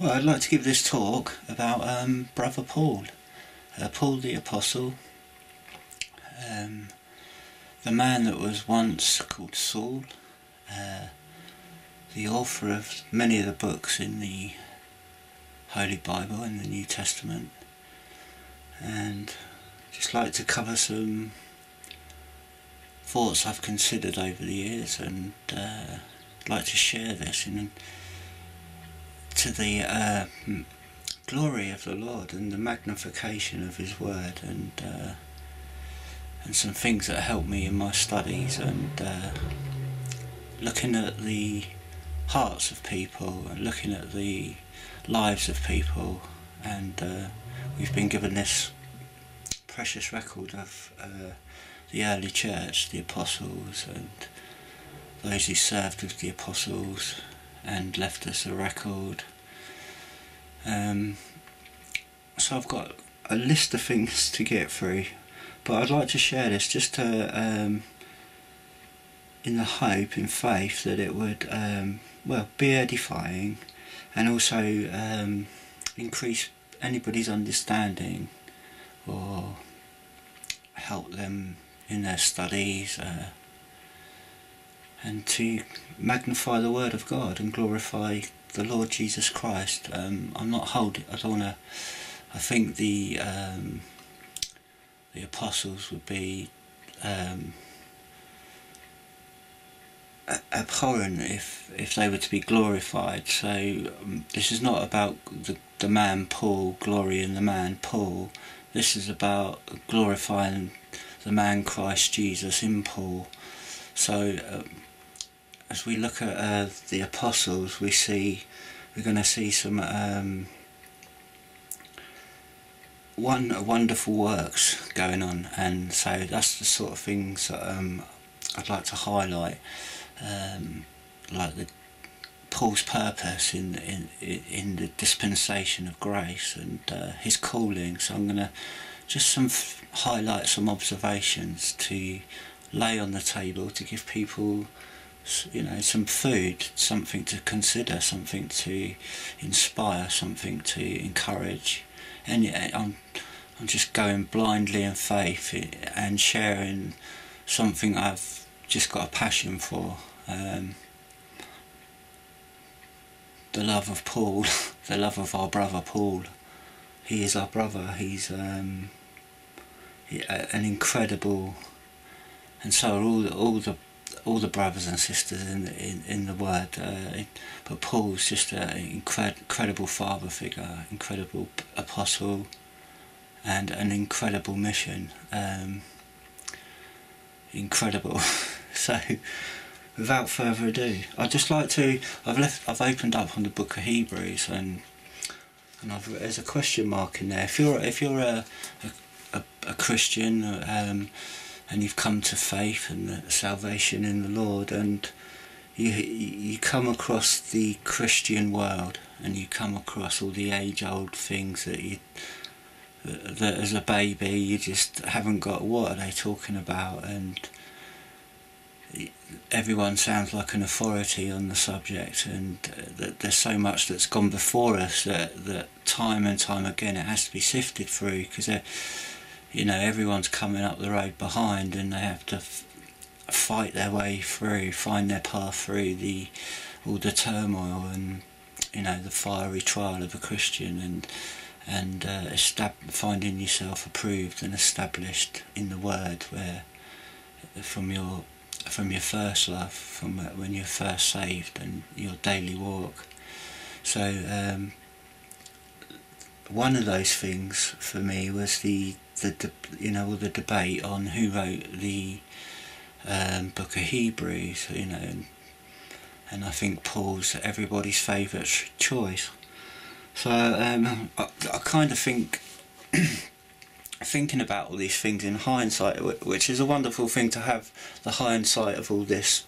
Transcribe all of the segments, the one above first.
Well, I'd like to give this talk about um, Brother Paul, uh, Paul the Apostle, um, the man that was once called Saul, uh, the author of many of the books in the Holy Bible in the New Testament, and just like to cover some thoughts I've considered over the years, and uh, like to share this in to the uh, glory of the Lord and the magnification of His Word and uh, and some things that help me in my studies and uh, looking at the hearts of people and looking at the lives of people and uh, we've been given this precious record of uh, the early church, the apostles and those who served with the apostles and left us a record. Um, so I've got a list of things to get through, but I'd like to share this just to, um, in the hope, in faith that it would, um, well, be edifying and also um, increase anybody's understanding or help them in their studies. Uh, and to magnify the word of God and glorify the Lord Jesus Christ. Um, I'm not holding. I don't want to. I think the um, the apostles would be um, abhorrent if if they were to be glorified. So um, this is not about the the man Paul glorying the man Paul. This is about glorifying the man Christ Jesus in Paul. So um, as we look at uh, the apostles, we see we're going to see some um, one wonderful works going on, and so that's the sort of things that um, I'd like to highlight, um, like the Paul's purpose in in in the dispensation of grace and uh, his calling. So I'm going to just some highlight some observations to lay on the table to give people you know, some food, something to consider, something to inspire, something to encourage. And I'm, I'm just going blindly in faith and sharing something I've just got a passion for. Um, the love of Paul, the love of our brother Paul. He is our brother. He's um, an incredible, and so all the, all the all the brothers and sisters in the, in, in the word. Uh, but Paul's just an incred incredible father figure, incredible apostle, and an incredible mission. Um, incredible. so, without further ado, I'd just like to. I've left. I've opened up on the book of Hebrews and. And I've, there's a question mark in there. If you're if you're a a, a, a Christian, um, and you've come to faith and salvation in the Lord and you you come across the Christian world and you come across all the age old things that you that as a baby you just haven't got what are they talking about? And everyone sounds like an authority on the subject and there's so much that's gone before us that, that time and time again it has to be sifted through because you know everyone's coming up the road behind and they have to fight their way through find their path through the all the turmoil and you know the fiery trial of a Christian and and uh, finding yourself approved and established in the word where from your from your first love from when you're first saved and your daily walk. So um, one of those things for me was the the you know all the debate on who wrote the um, book of Hebrews, you know, and, and I think Paul's everybody's favourite choice. So um, I, I kind of think thinking about all these things in hindsight, which is a wonderful thing to have the hindsight of all this,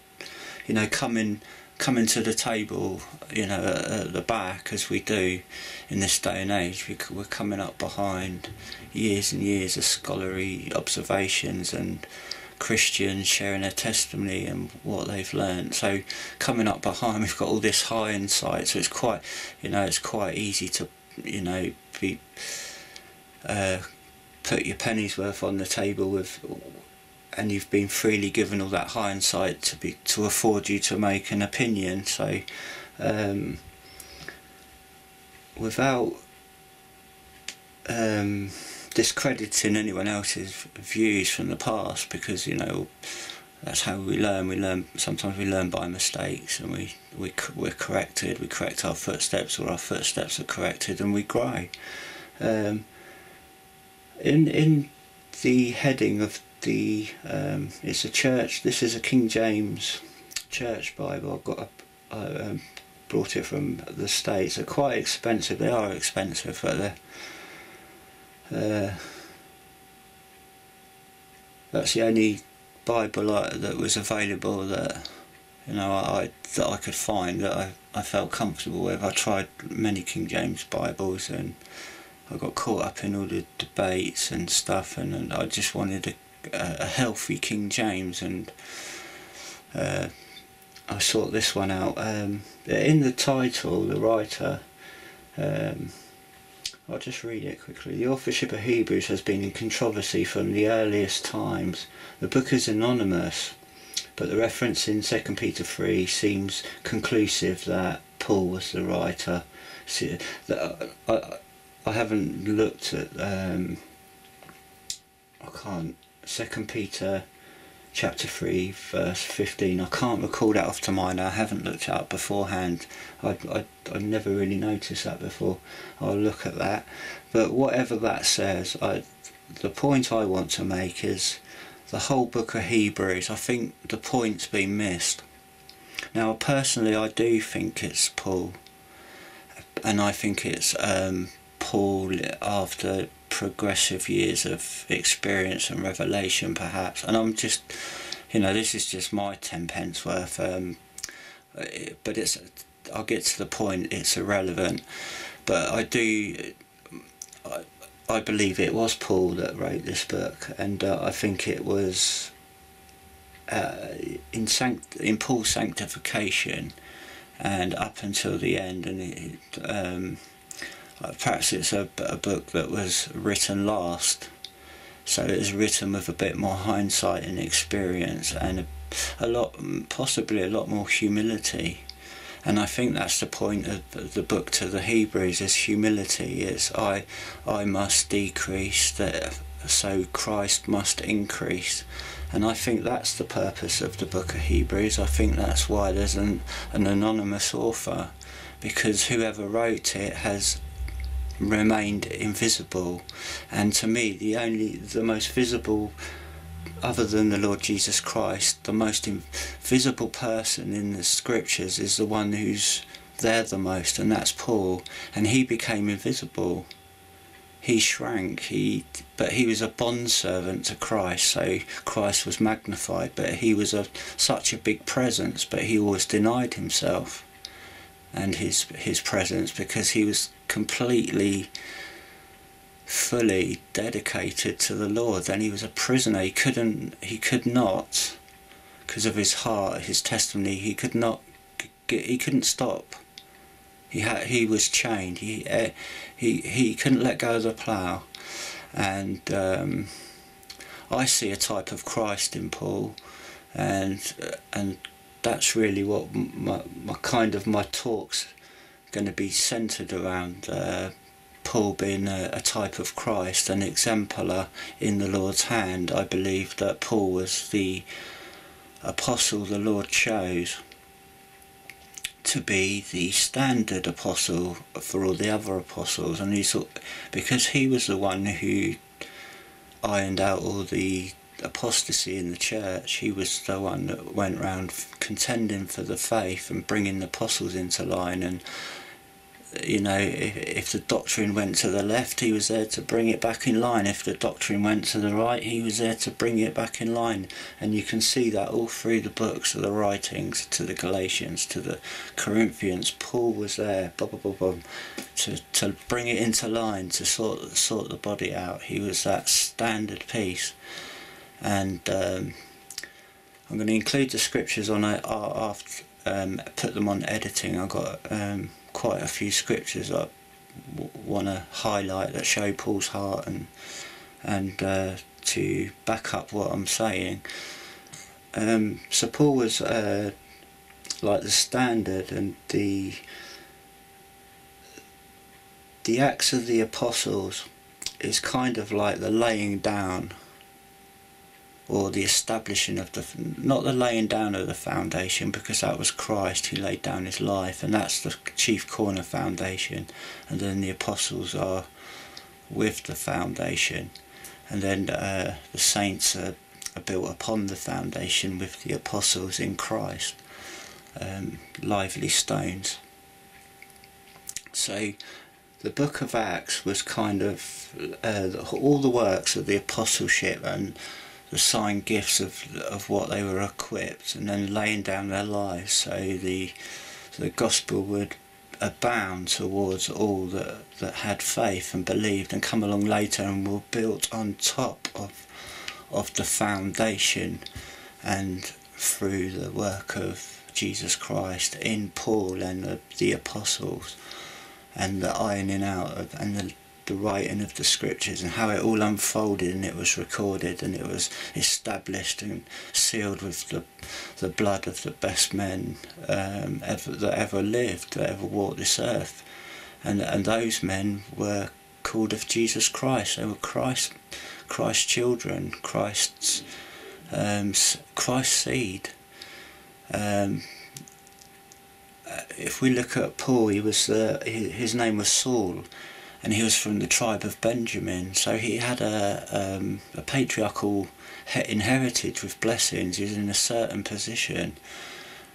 you know, coming coming to the table, you know, at the back as we do in this day and age. We're coming up behind years and years of scholarly observations and Christians sharing their testimony and what they've learned. So coming up behind, we've got all this hindsight, so it's quite, you know, it's quite easy to, you know, be uh, put your pennies worth on the table with, and you've been freely given all that hindsight to be to afford you to make an opinion. So. Um, without um, discrediting anyone else's views from the past because you know that's how we learn we learn sometimes we learn by mistakes and we, we we're corrected we correct our footsteps or our footsteps are corrected and we grow um, in in the heading of the um, it's a church this is a King James church Bible I've got a, a um, brought it from the States. They're quite expensive. They are expensive, but they're. Uh, that's the only Bible that was available that you know I that I could find that I, I felt comfortable with. I tried many King James Bibles and I got caught up in all the debates and stuff, and, and I just wanted a, a healthy King James and. Uh, I sought this one out. Um, in the title, the writer, um, I'll just read it quickly. The authorship of Hebrews has been in controversy from the earliest times. The book is anonymous, but the reference in 2 Peter 3 seems conclusive that Paul was the writer. See, I, I, I haven't looked at, um, I can't, 2 Peter chapter 3 verse 15 I can't recall that off to mind. I haven't looked it up beforehand. I, I, I never really noticed that before. I'll look at that. But whatever that says I the point I want to make is the whole book of Hebrews I think the point's been missed. Now personally I do think it's Paul and I think it's um, Paul after progressive years of experience and revelation perhaps. And I'm just you know this is just my 10 pence worth um, but it's I'll get to the point it's irrelevant. But I do I, I believe it was Paul that wrote this book and uh, I think it was uh, in, sanct- in Paul's sanctification and up until the end and it, um, perhaps it's a, a book that was written last, so it was written with a bit more hindsight and experience and a, a lot, possibly a lot more humility. And I think that's the point of the book to the Hebrews is humility. Is I, I must decrease that so Christ must increase. And I think that's the purpose of the book of Hebrews. I think that's why there's an, an anonymous author, because whoever wrote it has remained invisible. And to me the only the most visible other than the Lord Jesus Christ the most visible person in the scriptures is the one who's there the most and that's Paul. And he became invisible. He shrank. He but he was a bond servant to Christ so Christ was magnified. But he was a such a big presence but he always denied himself and his his presence because he was completely fully dedicated to the Lord. Then he was a prisoner. He couldn't he could not because of his heart his testimony he could not he couldn't stop. He had he was chained. He uh, he he couldn't let go of the plough. And um, I see a type of Christ in Paul. And uh, and that's really what my, my kind of my talks going to be centered around uh, Paul being a, a, type of Christ, an exemplar in the Lord's hand. I believe that Paul was the apostle the Lord chose to be the standard apostle for all the other apostles, and he thought because he was the one who ironed out all the apostasy in the church. He was the one that went around contending for the faith and bringing the apostles into line. And you know, if, if the doctrine went to the left, he was there to bring it back in line. If the doctrine went to the right, he was there to bring it back in line. And you can see that all through the books of the writings, to the Galatians, to the Corinthians. Paul was there, blah, blah, blah, blah, to, to bring it into line, to sort, sort the body out. He was that standard piece and um, I'm going to include the scriptures on it after um, put them on editing. I've got um, quite a few scriptures I want to highlight that show Paul's heart and and uh, to back up what I'm saying. Um, so Paul was uh, like the standard and the the Acts of the Apostles is kind of like the laying down or the establishing of the not the laying down of the foundation because that was Christ who laid down his life and that's the chief corner foundation. And then the apostles are with the foundation. And then uh, the saints are, are, built upon the foundation with the apostles in Christ. Um, lively stones. So the book of Acts was kind of uh, all the works of the apostleship and the sign gifts of of what they were equipped and then laying down their lives so the the gospel would abound towards all that that had faith and believed and come along later and were built on top of of the foundation and through the work of Jesus Christ in Paul and the, the apostles and the ironing out of and the the writing of the scriptures and how it all unfolded and it was recorded and it was established and sealed with the the blood of the best men um, ever that ever lived, that ever walked this earth, and and those men were called of Jesus Christ. They were Christ, Christ's children, Christ's um, Christ's seed. Um, if we look at Paul, he was uh, his name was Saul and he was from the tribe of Benjamin, so he had a, um, a patriarchal inheritance with blessings. He was in a certain position,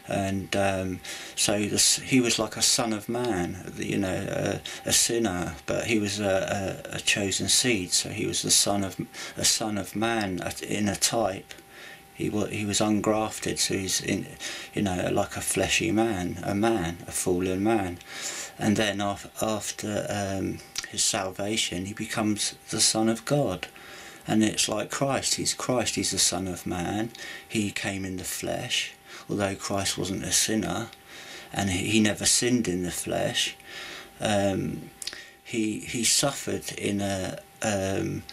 and um, so he was like a son of man, you know, a, a sinner, but he was a, a, a, chosen seed. So he was the son of a son of man in a type. He was he was ungrafted, so he's in, you know, like a fleshy man, a man, a fallen man, and then after um, his salvation, he becomes the Son of God. And it's like Christ. He's Christ. He's the Son of Man. He came in the flesh, although Christ wasn't a sinner, and he never sinned in the flesh. Um, he he suffered in a um,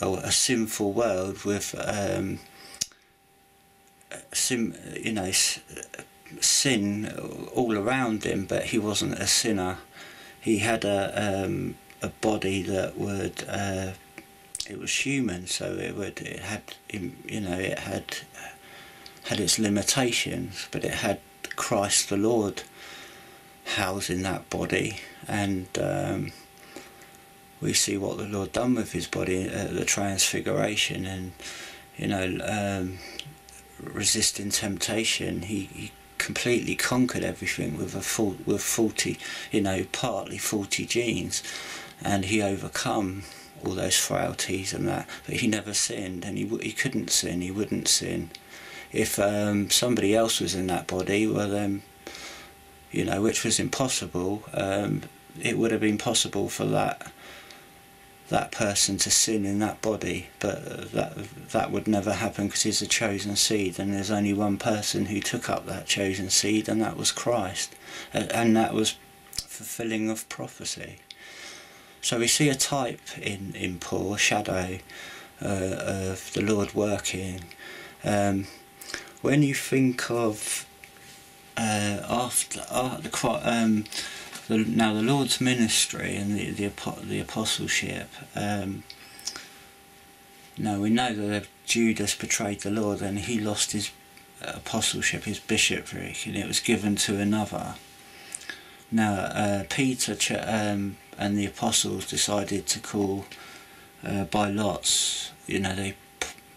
a, a, sinful world with um, sim, you know sin all around him, but he wasn't a sinner. He had a um, a body that would uh, it was human, so it would it had you know it had had its limitations, but it had Christ the Lord housed in that body, and um, we see what the Lord done with his body at the Transfiguration, and you know um, resisting temptation, he, he completely conquered everything with a full with 40 you know partly 40 genes. And he overcome all those frailties and that. But he never sinned and he, he couldn't sin he wouldn't sin. If um, somebody else was in that body well then you know which was impossible um, it would have been possible for that that person to sin in that body, but that that would never happen because he's a chosen seed, and there's only one person who took up that chosen seed, and that was Christ, and that was fulfilling of prophecy. So we see a type in in Paul, shadow uh, of the Lord working. Um, when you think of uh, after uh, the um, the, now the Lord's ministry and the the, the apostleship. Um, now we know that Judas betrayed the Lord and he lost his apostleship, his bishopric, and it was given to another. Now uh, Peter um, and the apostles decided to call uh, by lots. You know they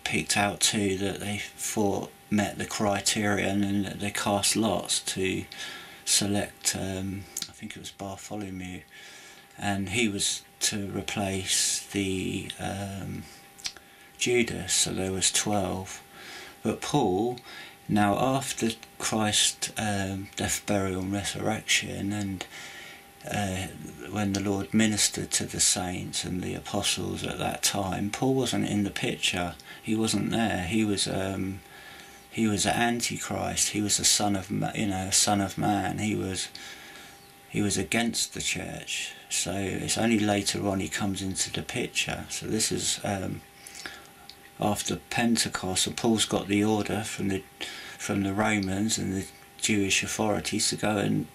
picked out two that they thought met the criterion, and they cast lots to select um, think it was Bartholomew, and he was to replace the um, Judas, so there was 12. But Paul, now after Christ's um, death, burial and resurrection, and uh, when the Lord ministered to the saints and the apostles at that time, Paul wasn't in the picture. He wasn't there. He was um, he was an antichrist. He was a son of you know a son of man. He was he was against the church. So it's only later on he comes into the picture. So this is um, after Pentecost. And Paul's got the order from the from the Romans and the Jewish authorities to go and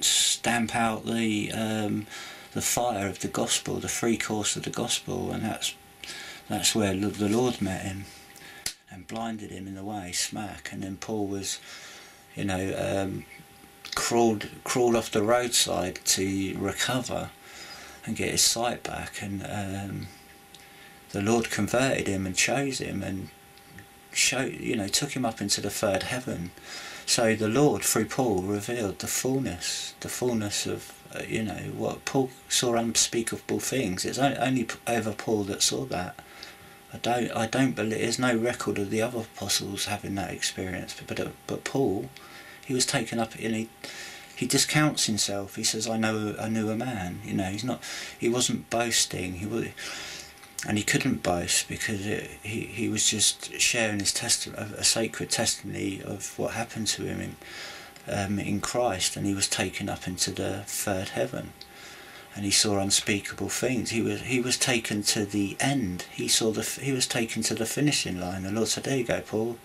stamp out the um, the fire of the gospel, the free course of the gospel, and that's that's where the Lord met him and blinded him in the way, smack. And then Paul was, you know, um, crawled crawled off the roadside to recover and get his sight back. And um, the Lord converted him and chose him and showed, you know, took him up into the third heaven. So the Lord, through Paul, revealed the fullness, the fullness of, uh, you know, what Paul saw unspeakable things. It's only only ever Paul that saw that. I don't I don't believe there's no record of the other apostles having that experience. But but, but Paul, he was taken up in he he discounts himself. He says, "I know I knew a man." You know, he's not. He wasn't boasting. He was, and he couldn't boast because it, he he was just sharing his testimony, a sacred testimony of what happened to him in um, in Christ, and he was taken up into the third heaven and he saw unspeakable things. He was he was taken to the end. He saw the he was taken to the finishing line. The Lord said, "There you go, Paul."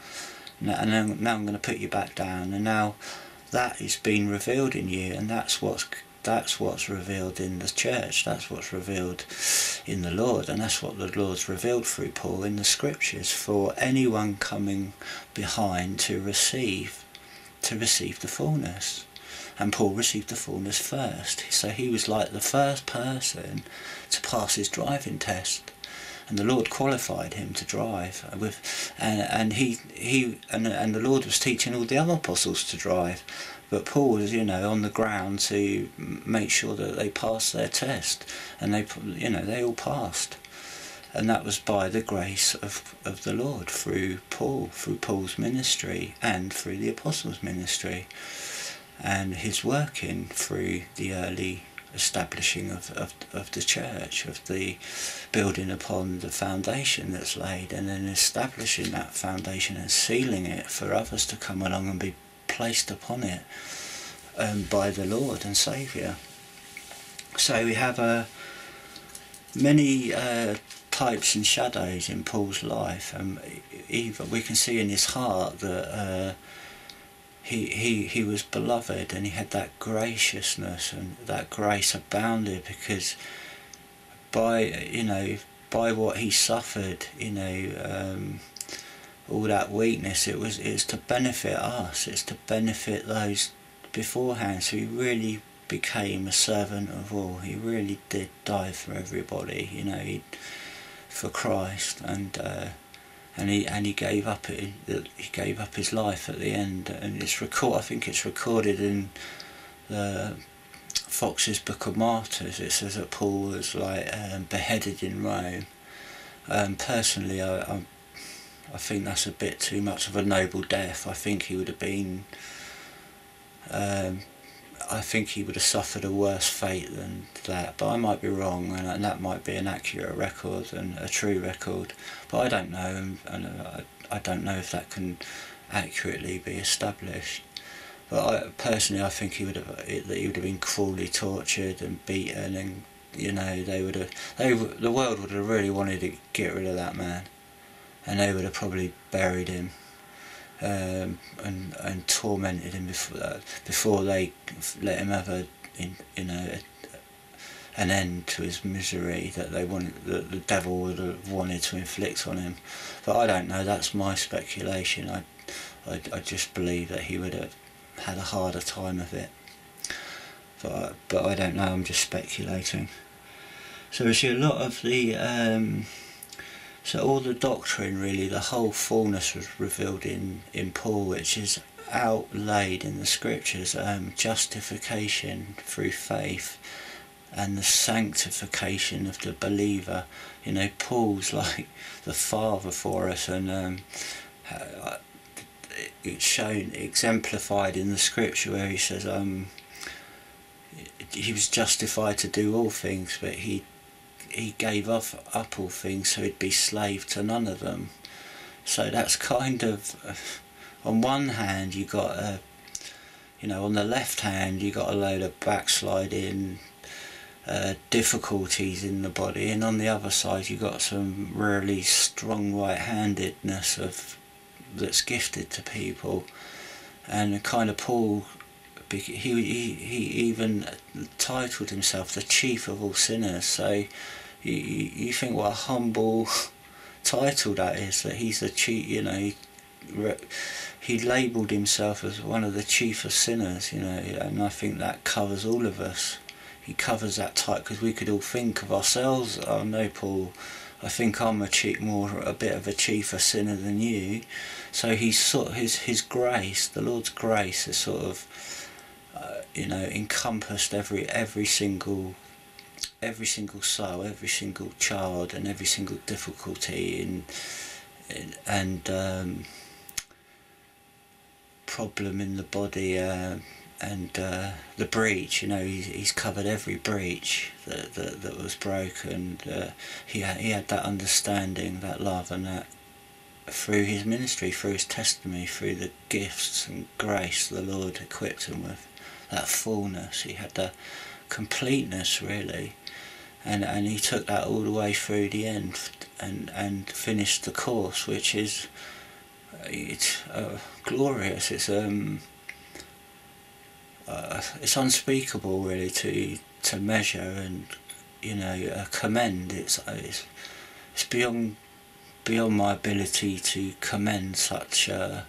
And now, now I'm going to put you back down. And now that is being revealed in you, and that's what's that's what's revealed in the church. That's what's revealed in the Lord, and that's what the Lord's revealed through Paul in the Scriptures for anyone coming behind to receive to receive the fullness and Paul received the fullness first. So he was like the first person to pass his driving test. And the Lord qualified him to drive with, and, and he he and and the Lord was teaching all the other apostles to drive, but Paul was you know on the ground to make sure that they passed their test, and they you know they all passed, and that was by the grace of of the Lord through Paul, through Paul's ministry, and through the apostles' ministry and his working through the early establishing of, of, of the church, of the building upon the foundation that's laid, and then establishing that foundation and sealing it for others to come along and be placed upon it um, by the Lord and Saviour. So we have uh, many uh, types and shadows in Paul's life. Um, even we can see in his heart that uh, he, he, he was beloved and he had that graciousness and that grace abounded because by you know by what he suffered you know um, all that weakness it was it's to benefit us it's to benefit those beforehand. So he really became a servant of all. He really did die for everybody you know he, for Christ. And uh, and he and he gave up he gave up his life at the end. And it's record I think it's recorded in the Foxe's Book of Martyrs. It says that Paul was like um, beheaded in Rome. Um, personally I, I I think that's a bit too much of a noble death. I think he would have been um, I think he would have suffered a worse fate than that, but I might be wrong, and, and that might be an accurate record and a true record, but I don't know, and, and uh, I, I don't know if that can accurately be established. But I, personally, I think he would have that he would have been cruelly tortured and beaten, and you know they would have they the world would have really wanted to get rid of that man, and they would have probably buried him um, and and tormented him before uh, before they let him have a you know a, an end to his misery that they wanted that the devil would have wanted to inflict on him. But I don't know. That's my speculation. I I, I just believe that he would have had a harder time of it. But but I don't know. I'm just speculating. So we see a lot of the. Um, so all the doctrine really, the whole fullness was revealed in, in Paul, which is outlaid in the scriptures, um, justification through faith and the sanctification of the believer. You know, Paul's like the father for us and um, uh, it's shown, exemplified in the scripture where he says um, he was justified to do all things, but he he gave up, up all things so he'd be slave to none of them. So that's kind of, on one hand, you got a, you know, on the left hand, you got a load of backsliding uh, difficulties in the body, and on the other side, you got some really strong right-handedness of that's gifted to people, and kind of Paul. He, he, he even titled himself the chief of all sinners. So you, you think what a humble title that is that he's the chief you know he, he labelled himself as one of the chief of sinners you know and I think that covers all of us. He covers that type because we could all think of ourselves oh no Paul. I think I'm a chief more a bit of a chief of sinner than you. So he's sort of his his grace the Lord's grace is sort of uh, you know encompassed every every single every single soul, every single child, and every single difficulty in, in and um, problem in the body uh, and uh, the breach. You know, he's, he's covered every breach that that, that was broken. Uh, he had, he had that understanding, that love, and that through his ministry, through his testimony, through the gifts and grace the Lord equipped him with, that fullness. He had the completeness really and and he took that all the way through the end and and finished the course which is it's uh, glorious. It's um uh, it's unspeakable really to to measure and you know uh, commend. It's it's it's beyond beyond my ability to commend such a,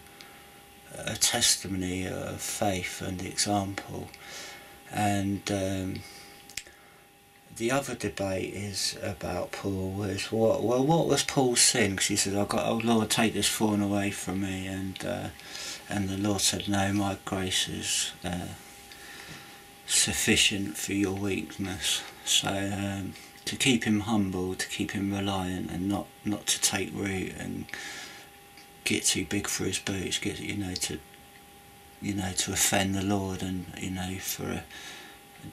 a testimony of faith and example. And um, the other debate is about Paul was what well what was Paul's sin? Because he said "I've got oh Lord take this thorn away from me and uh, and the Lord said no my grace is uh, sufficient for your weakness. So um, to keep him humble to keep him reliant and not not to take root and get too big for his boots get you know to you know to offend the Lord and you know for a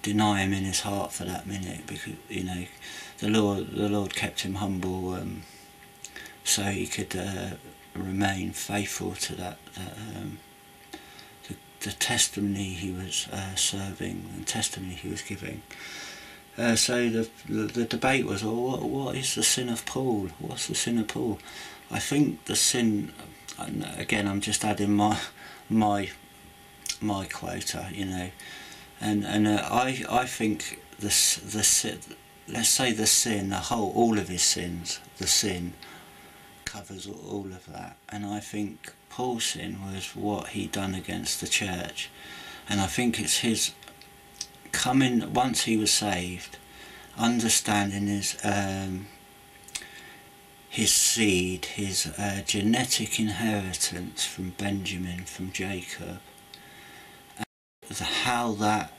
deny him in his heart for that minute because you know the Lord the Lord kept him humble um, so he could uh, remain faithful to that, that um, the, the testimony he was uh, serving and testimony he was giving. Uh, so the, the, the debate was, well, what what is the sin of Paul? What's the sin of Paul? I think the sin, again, I'm just adding my my my quota, you know and and uh, I I think this the let's say the sin the whole all of his sins the sin covers all of that. And I think Paul's sin was what he done against the church. And I think it's his coming once he was saved understanding his um, his seed his uh, genetic inheritance from Benjamin from Jacob how that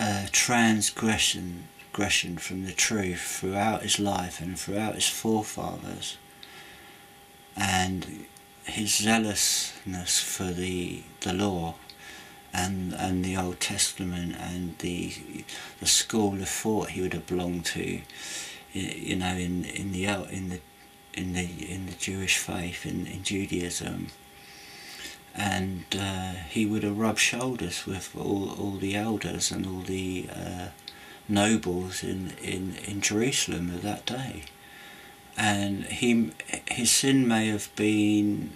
uh, transgression transgression from the truth throughout his life and throughout his forefathers and his zealousness for the the law and and the Old Testament and the the school of thought he would have belonged to you know in in the in the in the in the Jewish faith in, in Judaism and uh, he would have rubbed shoulders with all, all the elders and all the uh, nobles in, in, in Jerusalem of that day. And he, his sin may have been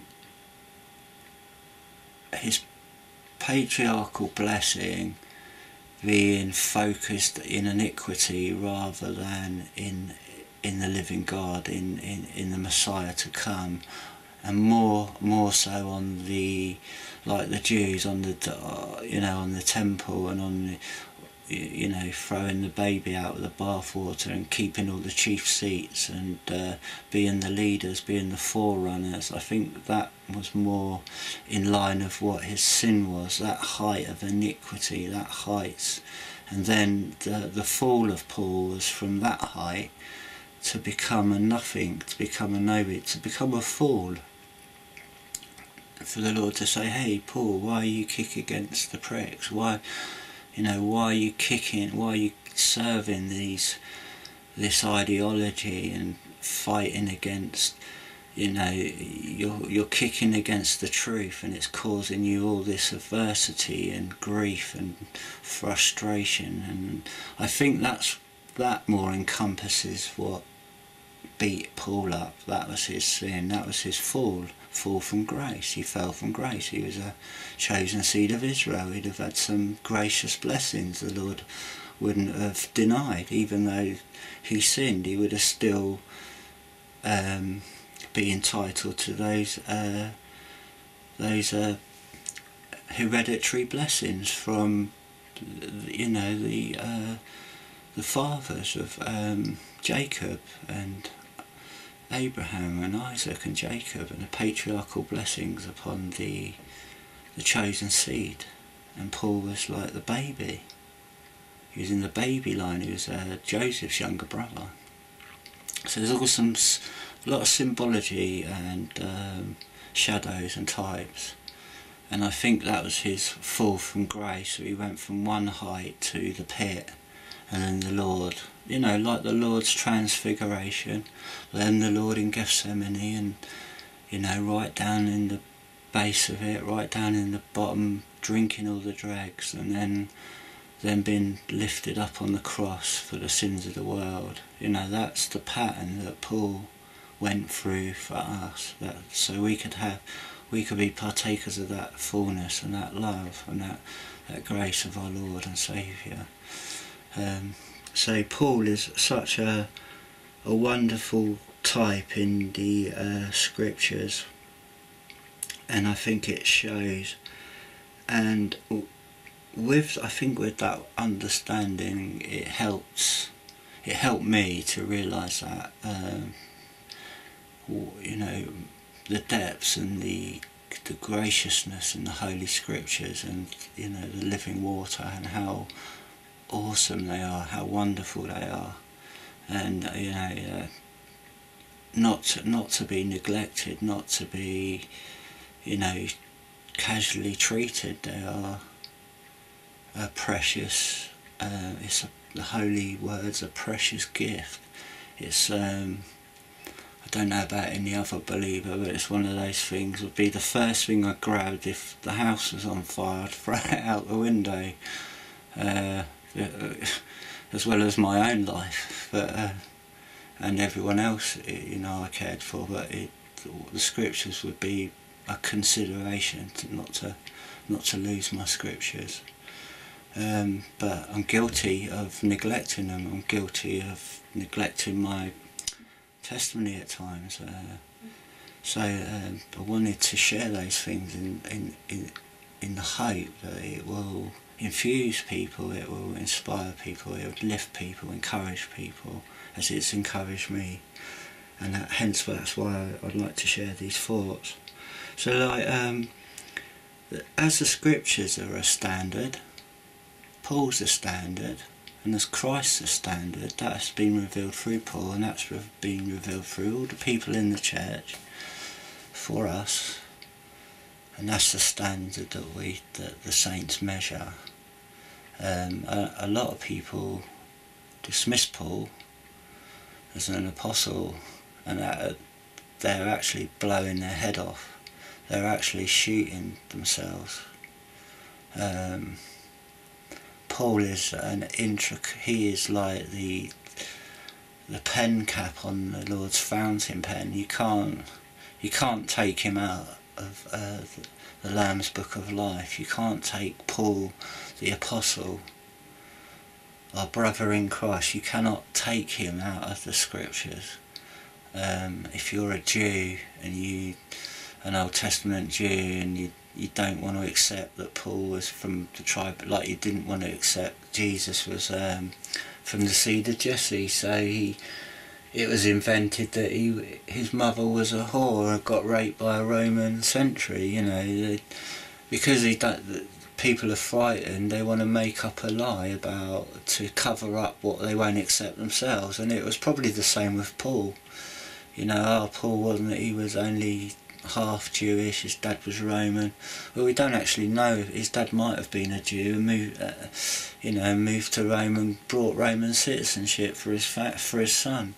his patriarchal blessing being focused in iniquity rather than in in the living God, in, in, in the Messiah to come, and more more so on the like the Jews on the uh, you know on the temple and on the you know throwing the baby out of the bathwater and keeping all the chief seats and uh, being the leaders being the forerunners. I think that was more in line of what his sin was that height of iniquity that height. And then the, the fall of Paul was from that height to become a nothing, to become a nobody, to become a fool for the Lord to say, hey, Paul, why are you kicking against the pricks? Why, you know, why are you kicking, why are you serving these, this ideology and fighting against you know, you're, you're kicking against the truth and it's causing you all this adversity and grief and frustration. And I think that's that more encompasses what beat Paul up. That was his sin, that was his fall, fall from grace. He fell from grace. He was a chosen seed of Israel. He'd have had some gracious blessings the Lord wouldn't have denied. Even though he sinned, he would have still um, be entitled to those uh, those uh, hereditary blessings from you know the uh, the fathers of um, Jacob and Abraham and Isaac and Jacob and the patriarchal blessings upon the the chosen seed. And Paul was like the baby. He was in the baby line. He was uh, Joseph's younger brother. So there's also some a lot of symbology and um, shadows and types. And I think that was his fall from grace. So he went from one height to the pit and then the Lord you know like the Lord's transfiguration then the Lord in Gethsemane and you know right down in the base of it right down in the bottom drinking all the dregs and then then being lifted up on the cross for the sins of the world you know that's the pattern that Paul went through for us that so we could have we could be partakers of that fullness and that love and that, that grace of our Lord and Saviour. Um, so Paul is such a, a wonderful type in the uh, scriptures. And I think it shows. And with I think with that understanding it helps it helped me to realise that um, you know, the depths and the the graciousness in the Holy Scriptures and you know the living water and how awesome they are, how wonderful they are, and uh, you know, uh, not to, not to be neglected, not to be, you know, casually treated. They are a precious. Uh, it's a, the holy words, a precious gift. It's um, I don't know about any other believer, but it's one of those things. Would be the first thing I grabbed if the house was on fire. I'd throw it out the window, uh, as well as my own life, but uh, and everyone else, you know, I cared for. But it, the scriptures would be a consideration to not to not to lose my scriptures. Um, but I'm guilty of neglecting them. I'm guilty of neglecting my testimony at times. Uh, so um, I wanted to share those things in, in, in, in the hope that it will infuse people, it will inspire people, it will lift people, encourage people, as it's encouraged me. And that, hence that's why I'd like to share these thoughts. So like, um, as the scriptures are a standard, Paul's a standard, and as Christ's a standard, that has been revealed through Paul and that's been revealed through all the people in the church for us. And that's the standard that we, that the saints measure. Um, a, a lot of people dismiss Paul as an apostle and that, they're actually blowing their head off. They're actually shooting themselves. Um, Paul is an intricate, he is like the the pen cap on the Lord's fountain pen. You can't you can't take him out of uh, the, Lamb's Book of Life. You can't take Paul, the Apostle, our brother in Christ. You cannot take him out of the Scriptures. Um, if you're a Jew and you, an Old Testament Jew, and you you don't want to accept that Paul was from the tribe, like you didn't want to accept Jesus was um, from the seed of Jesse. So he, it was invented that he, his mother was a whore and got raped by a Roman sentry. You know, because he people are frightened. They want to make up a lie about to cover up what they won't accept themselves. And it was probably the same with Paul. You know, our Paul wasn't. He was only half Jewish, his dad was Roman. Well, we don't actually know. His dad might have been a Jew and moved, uh, you know, moved to Rome and brought Roman citizenship for his for his son,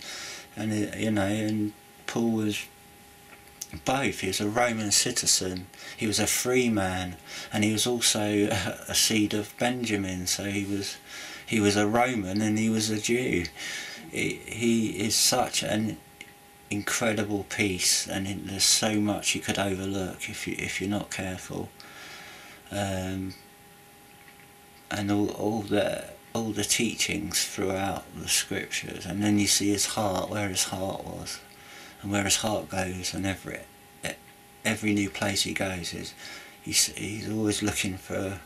and it, you know, and Paul was both. He was a Roman citizen, he was a free man, and he was also a, a seed of Benjamin. So he was he was a Roman and he was a Jew. He, he is such an incredible piece, and it, there's so much you could overlook if you if you're not careful. Um, and all all the all the teachings throughout the scriptures, and then you see his heart, where his heart was, and where his heart goes, and every every new place he goes is he's he's always looking for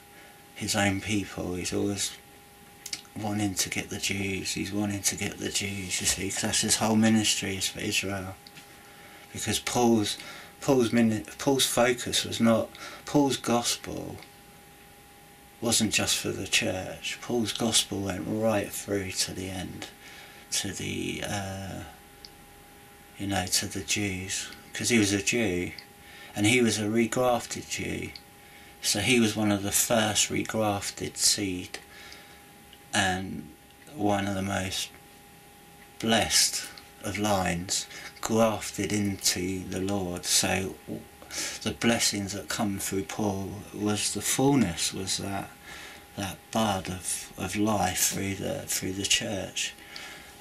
his own people. He's always wanting to get the Jews. He's wanting to get the Jews. You see, because that's his whole ministry is for Israel. Because Paul's Paul's Paul's focus was not Paul's gospel wasn't just for the church. Paul's gospel went right through to the end, to the uh, you know to the Jews, because he was a Jew, and he was a regrafted Jew, so he was one of the first regrafted seed, and one of the most blessed of lines grafted into the Lord. So the blessings that come through Paul was the fullness, was that that bud of, of life through the through the church,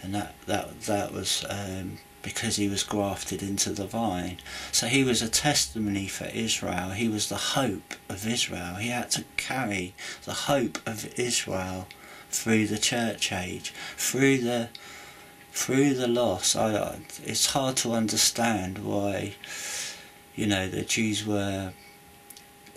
and that that that was um, because he was grafted into the vine. So he was a testimony for Israel. He was the hope of Israel. He had to carry the hope of Israel through the church age, through the through the loss. I, it's hard to understand why you know, the Jews were,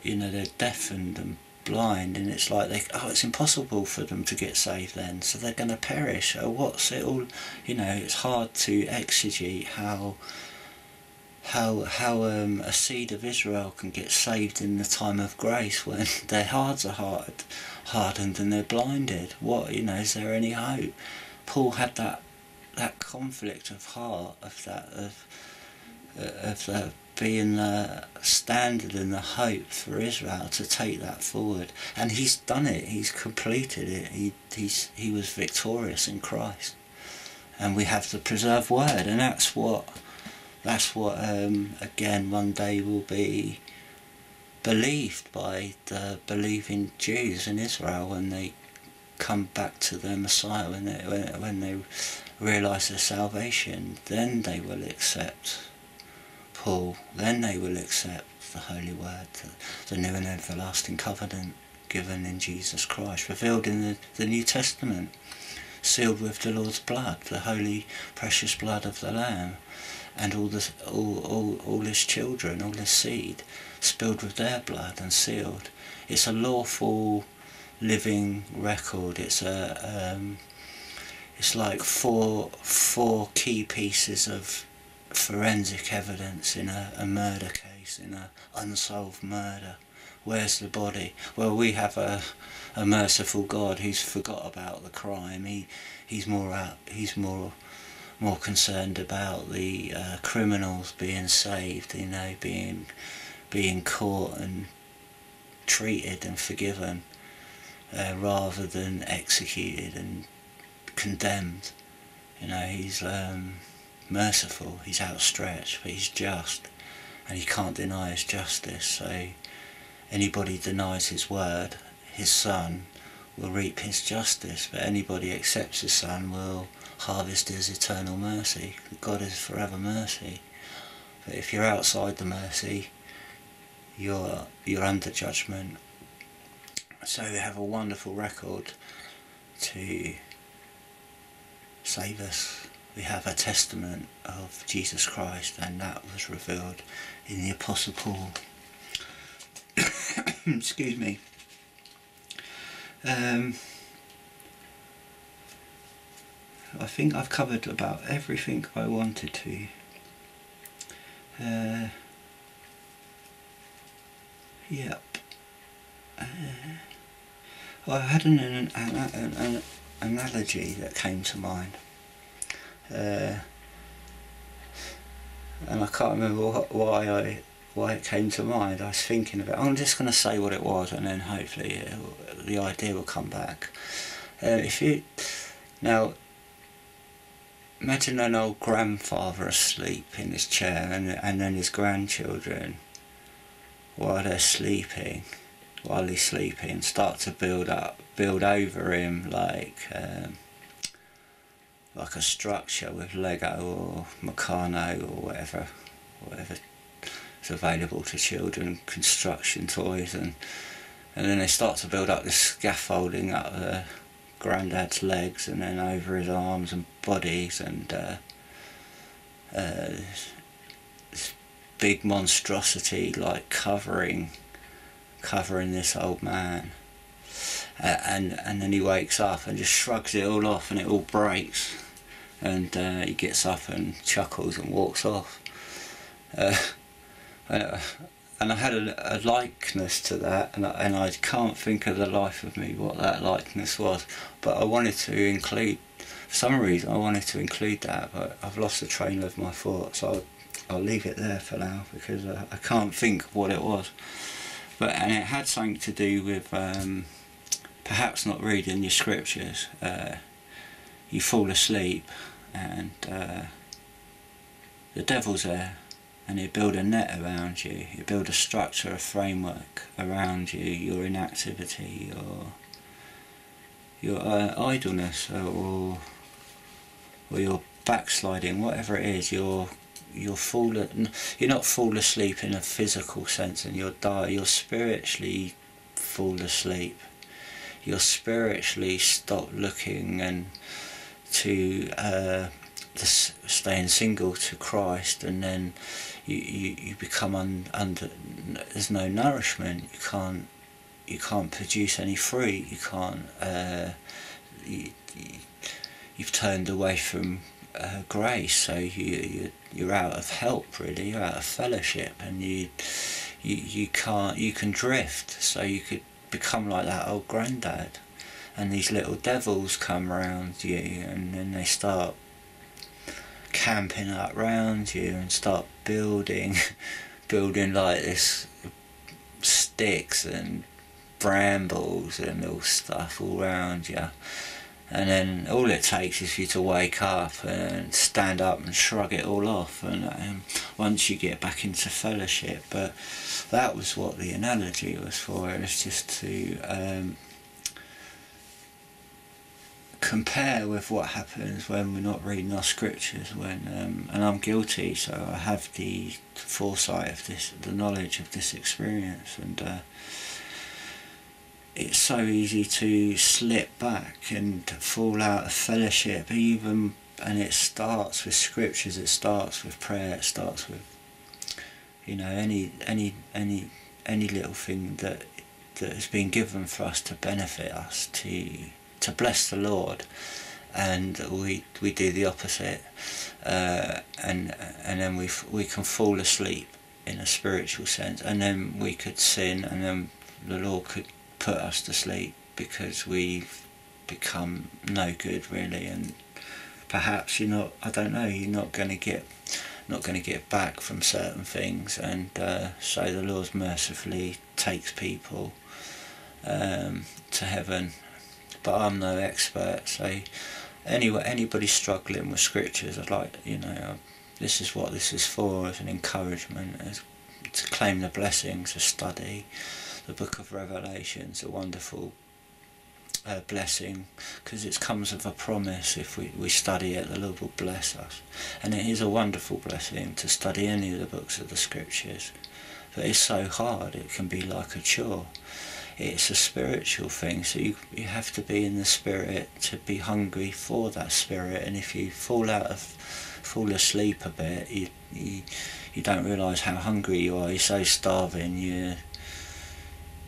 you know, they're deafened and blind and it's like they oh it's impossible for them to get saved then so they're going to perish oh what's it all you know it's hard to exegete how how how um, a seed of Israel can get saved in the time of grace when their hearts are hard hardened and they're blinded. What you know is there any hope? Paul had that that conflict of heart of that of of that being the standard and the hope for Israel to take that forward. And he's done it, he's completed it, he, he's, he was victorious in Christ. And we have the preserved word, and that's what, that's what um, again, one day will be believed by the believing Jews in Israel when they come back to their Messiah, when they, when, when they realise their salvation, then they will accept Paul, then they will accept the Holy Word, the, the new and everlasting covenant given in Jesus Christ, revealed in the, the New Testament, sealed with the Lord's blood, the holy, precious blood of the Lamb, and all, the, all, all, all his children, all his seed, spilled with their blood and sealed. It's a lawful living record. It's a um, it's like four four key pieces of forensic evidence in a, a murder case, in a unsolved murder. Where's the body? Well, we have a, a merciful God who's forgot about the crime. He, he's more out, he's more, more concerned about the uh, criminals being saved, you know, being, being caught and treated and forgiven, uh, rather than executed and condemned. You know, he's um, merciful, he's outstretched, but he's just, and he can't deny his justice. So anybody denies his word, his son will reap his justice, but anybody accepts his son will harvest his eternal mercy. God is forever mercy. But if you're outside the mercy, you're you're under judgment. So we have a wonderful record to save us we have a testament of Jesus Christ and that was revealed in the Apostle Paul. Excuse me. Um, I think I've covered about everything I wanted to. Uh, yep. Uh, I had an, an, an, an analogy that came to mind uh, and I can't remember what, why I why it came to mind. I was thinking of it. I'm just going to say what it was, and then hopefully the idea will come back. Uh, if you now, imagine an old grandfather asleep in his chair and, and then his grandchildren while they're sleeping while he's sleeping start to build up build over him like um, like a structure with Lego or Meccano or whatever whatever is available to children construction toys and and then they start to build up this scaffolding up the granddad's legs and then over his arms and bodies and uh, uh, this big monstrosity like covering covering this old man. Uh, and and then he wakes up and just shrugs it all off and it all breaks. And uh, he gets up and chuckles and walks off. Uh, and I had a, a, likeness to that, and I, and I can't think of the life of me what that likeness was. But I wanted to include, for some reason, I wanted to include that, but I've lost the train of my thoughts. So I'll, I'll leave it there for now because I, I can't think what it was. But and it had something to do with um, perhaps not reading your scriptures. Uh, you fall asleep, and uh, the devil's there and you build a net around you, you build a structure, a framework around you, your inactivity, your your uh, idleness, or or your backsliding, whatever it is, you're you're fall you're not fall asleep in a physical sense, and you'll die. You're spiritually fall asleep. You're spiritually stop looking and to uh, staying single to Christ, and then you, you, you become un, under there's no nourishment. You can't you can't produce any fruit. You can't uh, you, have turned away from uh, grace. So you, you you're out of help really. You're out of fellowship and you you you can't you can drift. So you could become like that old granddad. And these little devils come around you and then they start camping up round you and start building building like this sticks and brambles and all stuff all around you and then all it takes is for you to wake up and stand up and shrug it all off and um, once you get back into fellowship. But that was what the analogy was for. It was just to um, compare with what happens when we're not reading our scriptures when um, and I'm guilty so I have the foresight of this the knowledge of this experience and uh, it's so easy to slip back and fall out of fellowship even and it starts with scriptures it starts with prayer it starts with you know any any any any little thing that that has been given for us to benefit us to to bless the Lord, and we we do the opposite, uh, and and then we we can fall asleep in a spiritual sense, and then we could sin, and then the Lord could put us to sleep because we've become no good really, and perhaps you're not. I don't know. You're not going to get not going to get back from certain things, and uh, so the Lord mercifully takes people um, to heaven but I'm no expert. So anyway, anybody struggling with scriptures, I'd like you know, this is what this is for as an encouragement, as to claim the blessings, to study the book of Revelation. Revelations, a wonderful uh, blessing because it comes with a promise if we, we study it the Lord will bless us and it is a wonderful blessing to study any of the books of the scriptures but it's so hard it can be like a chore it's a spiritual thing so you, you have to be in the spirit to be hungry for that spirit and if you fall out of fall asleep a bit you you, you don't realize how hungry you are you're so starving you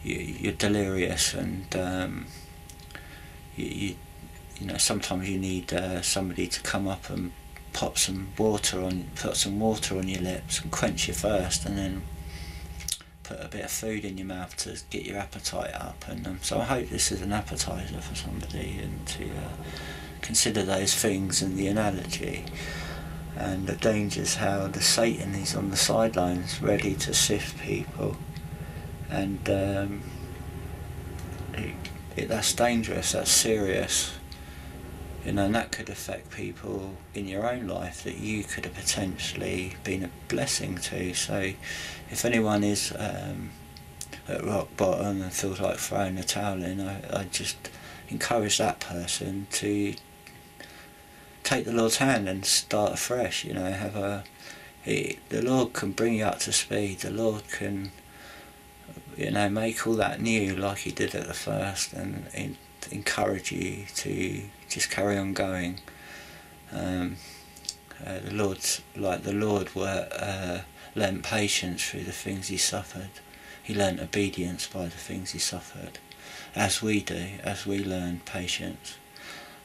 you you're delirious and um, you, you you know sometimes you need uh, somebody to come up and pop some water on put some water on your lips and quench your thirst and then put a bit of food in your mouth to get your appetite up. And um, so I hope this is an appetizer for somebody and to uh, consider those things and the analogy and the dangers how the Satan is on the sidelines ready to sift people. And um, it, it, that's dangerous, that's serious. You know, and that could affect people in your own life that you could have potentially been a blessing to. So, if anyone is um, at rock bottom and feels like throwing a towel in, I, I just encourage that person to take the Lord's hand and start afresh. You know, have a he, the Lord can bring you up to speed. The Lord can, you know, make all that new like He did at the first, and, and encourage you to just carry on going. Um, uh, the Lord's like the Lord were uh, patience through the things He suffered. He learnt obedience by the things He suffered, as we do, as we learn patience.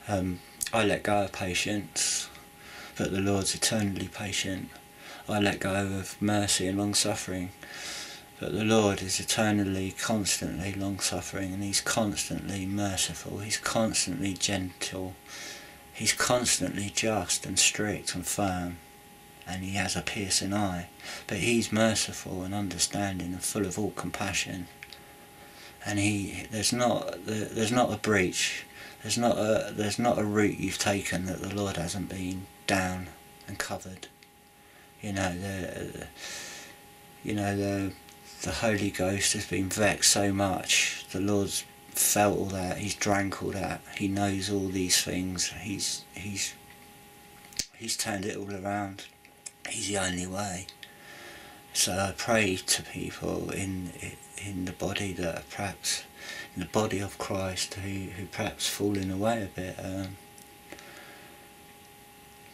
Um, I let go of patience, but the Lord's eternally patient. I let go of mercy and long suffering. But the Lord is eternally, constantly long suffering, and He's constantly merciful, He's constantly gentle, He's constantly just and strict and firm, and He has a piercing eye. But He's merciful and understanding and full of all compassion. And He, there's not, there's not a breach, there's not a, there's not a route you've taken that the Lord hasn't been down and covered. You know the you know the the Holy Ghost has been vexed so much. The Lord's felt all that. He's drank all that. He knows all these things. He's he's he's turned it all around. He's the only way. So I pray to people in in the body that are perhaps in the body of Christ who who perhaps falling away a bit. Um,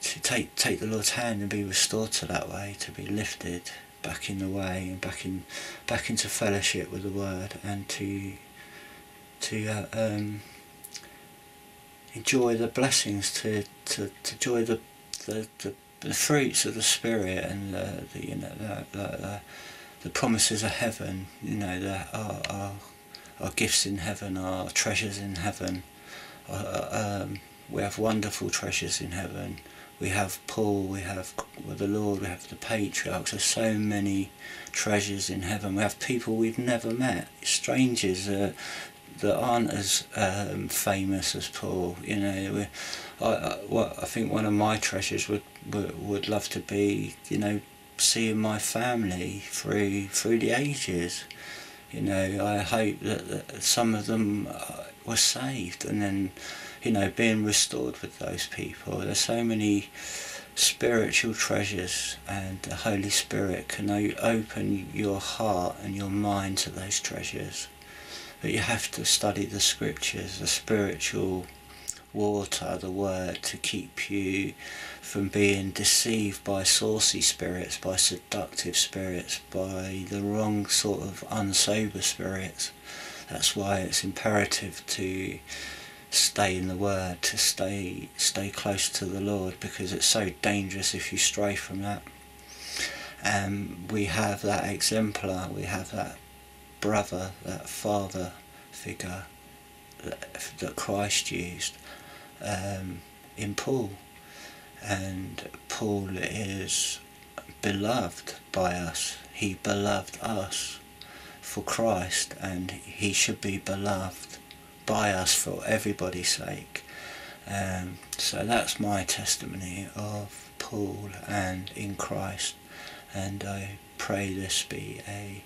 to take take the Lord's hand and be restored to that way, to be lifted back in the way and back in back into fellowship with the Word, and to to uh, um, enjoy the blessings, to to, to enjoy the, the the, the fruits of the Spirit and the, the you know the, the, the promises of heaven. You know the our, our our gifts in heaven, our treasures in heaven. Um, we have wonderful treasures in heaven we have Paul, we have the Lord, we have the patriarchs. There's so many treasures in heaven. We have people we've never met, strangers uh, that aren't as um, famous as Paul. You know, I, I, what I think one of my treasures would, would would love to be, you know, seeing my family through through the ages. You know, I hope that, that some of them uh, were saved and then you know, being restored with those people. There's so many spiritual treasures and the Holy Spirit can open your heart and your mind to those treasures. But you have to study the scriptures, the spiritual water, the word, to keep you from being deceived by saucy spirits, by seductive spirits, by the wrong sort of unsober spirits. That's why it's imperative to stay in the Word, to stay stay close to the Lord, because it's so dangerous if you stray from that. Um, we have that exemplar, we have that brother, that father figure that, Christ used um, in Paul. And Paul is beloved by us. He beloved us for Christ and he should be beloved by us for everybody's sake. Um, so that's my testimony of Paul and in Christ, and I pray this be a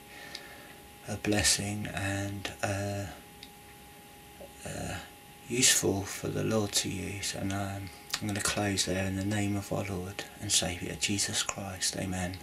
a blessing and useful for the Lord to use. And I'm going to close there in the name of our Lord and Saviour Jesus Christ. Amen.